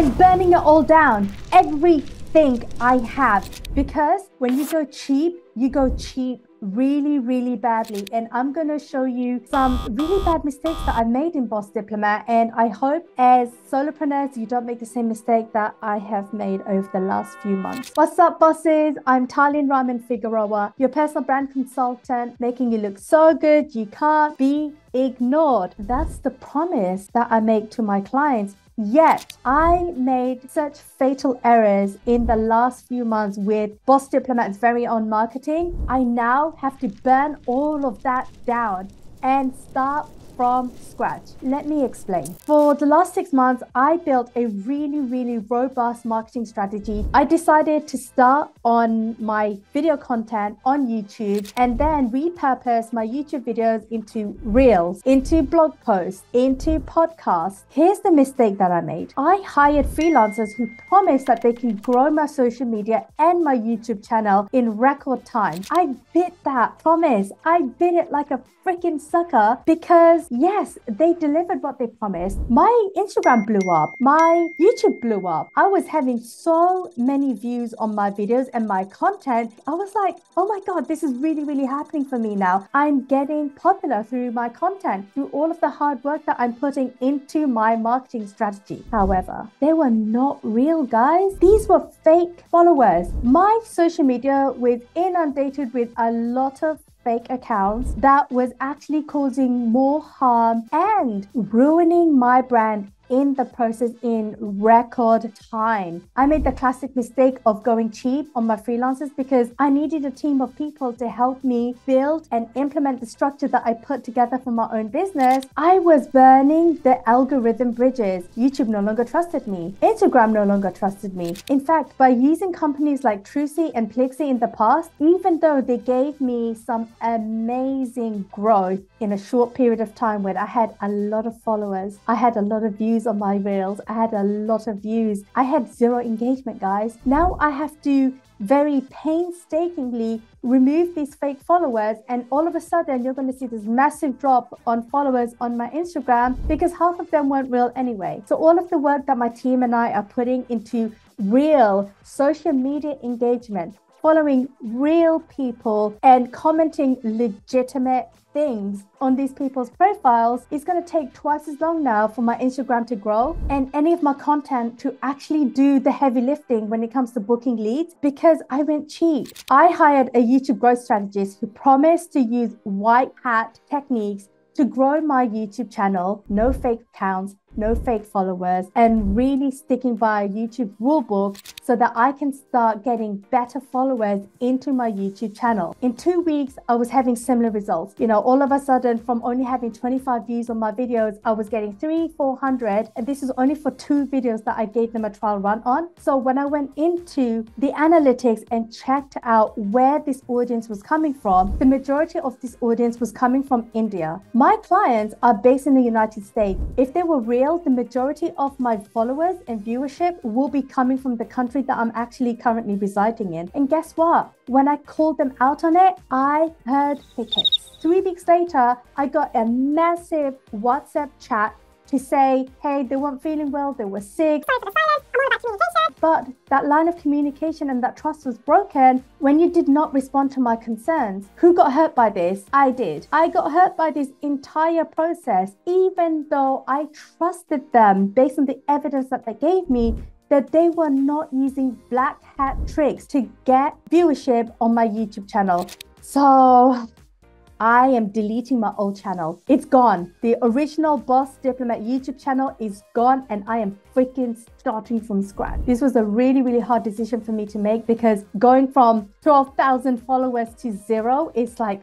I'm burning it all down. Everything I have. Because when you go cheap, you go cheap really, really badly. And I'm going to show you some really bad mistakes that I've made in Boss Diplomat. And I hope as solopreneurs, you don't make the same mistake that I have made over the last few months. What's up, bosses? I'm Talyn Rahman Figueroa, your personal brand consultant, making you look so good you can't be ignored. That's the promise that I make to my clients. Yet, I made such fatal errors in the last few months with Boss Diplomat's very own marketing. I now have to burn all of that down and start from scratch. Let me explain. For the last six months, I built a really, really robust marketing strategy. I decided to start on my video content on YouTube and then repurpose my YouTube videos into reels, into blog posts, into podcasts. Here's the mistake that I made I hired freelancers who promised that they can grow my social media and my YouTube channel in record time. I bit that promise. I bit it like a freaking sucker because yes, they delivered what they promised. My Instagram blew up, my YouTube blew up. I was having so many views on my videos and my content. I was like, oh my God, this is really, really happening for me now. I'm getting popular through my content, through all of the hard work that I'm putting into my marketing strategy. However, they were not real, guys. These were fake followers. My social media was inundated with a lot of fake accounts that was actually causing more harm and ruining my brand in the process in record time. I made the classic mistake of going cheap on my freelancers because I needed a team of people to help me build and implement the structure that I put together for my own business. I was burning the algorithm bridges. YouTube no longer trusted me. Instagram no longer trusted me. In fact, by using companies like Trucy and Plixi in the past, even though they gave me some amazing growth in a short period of time when I had a lot of followers, I had a lot of views views on my reels. I had a lot of views. I had zero engagement, guys. Now I have to very painstakingly remove these fake followers and all of a sudden you're going to see this massive drop on followers on my Instagram because half of them weren't real anyway. So all of the work that my team and I are putting into real social media engagement, following real people and commenting legitimate things on these people's profiles is going to take twice as long now for my Instagram to grow and any of my content to actually do the heavy lifting when it comes to booking leads because I went cheap. I hired a YouTube growth strategist who promised to use white hat techniques to grow my YouTube channel, no fake accounts, no fake followers, and really sticking by YouTube rulebook so that I can start getting better followers into my YouTube channel. In two weeks, I was having similar results. You know, all of a sudden, from only having 25 views on my videos, I was getting three, 400, and this is only for two videos that I gave them a trial run on. So when I went into the analytics and checked out where this audience was coming from, the majority of this audience was coming from India. My clients are based in the United States. If they were real real, the majority of my followers and viewership will be coming from the country that I'm actually currently residing in. And guess what? When I called them out on it, I heard crickets. Three weeks later, I got a massive WhatsApp chat to say, hey, they weren't feeling well, they were sick. But that line of communication and that trust was broken when you did not respond to my concerns. Who got hurt by this? I did. I got hurt by this entire process, even though I trusted them based on the evidence that they gave me that they were not using black hat tricks to get viewership on my YouTube channel. So I am deleting my old channel. It's gone. The original Boss Diplomat YouTube channel is gone and I am freaking starting from scratch. This was a really, really hard decision for me to make because going from 12,000 followers to zero is like,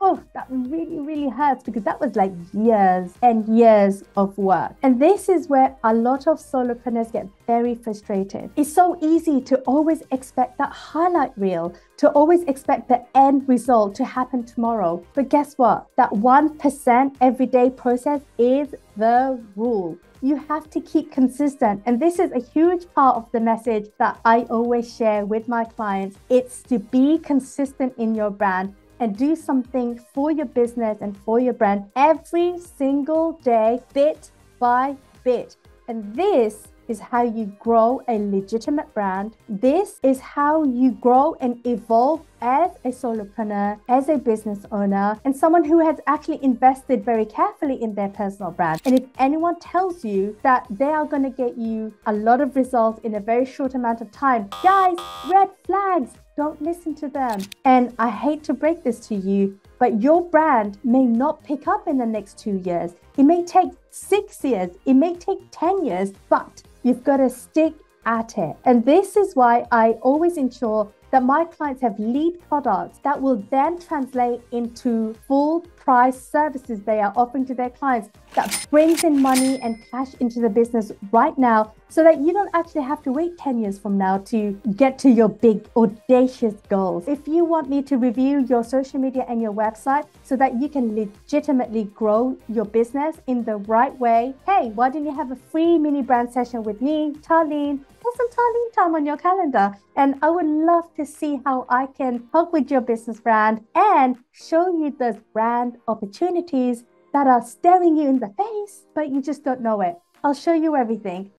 oh, that really, really hurts because that was like years and years of work. And this is where a lot of solopreneurs get very frustrated. It's so easy to always expect that highlight reel, to always expect the end result to happen tomorrow. But guess what? That 1% everyday process is the rule. You have to keep consistent. And this is a huge part of the message that I always share with my clients. It's to be consistent in your brand and do something for your business and for your brand every single day, bit by bit. And this is how you grow a legitimate brand. This is how you grow and evolve as a solopreneur, as a business owner, and someone who has actually invested very carefully in their personal brand. And if anyone tells you that they are going to get you a lot of results in a very short amount of time, guys, red flags. Don't listen to them. And I hate to break this to you, but your brand may not pick up in the next two years. It may take six years, it may take 10 years, but you've got to stick at it. And this is why I always ensure that my clients have lead products that will then translate into full price services they are offering to their clients that brings in money and cash into the business right now so that you don't actually have to wait 10 years from now to get to your big audacious goals. If you want me to review your social media and your website so that you can legitimately grow your business in the right way, hey, why don't you have a free mini brand session with me, Talyn? Put some Talyn time on your calendar. And I would love to see how I can help with your business brand and show you those brand opportunities that are staring you in the face, but you just don't know it. I'll show you everything.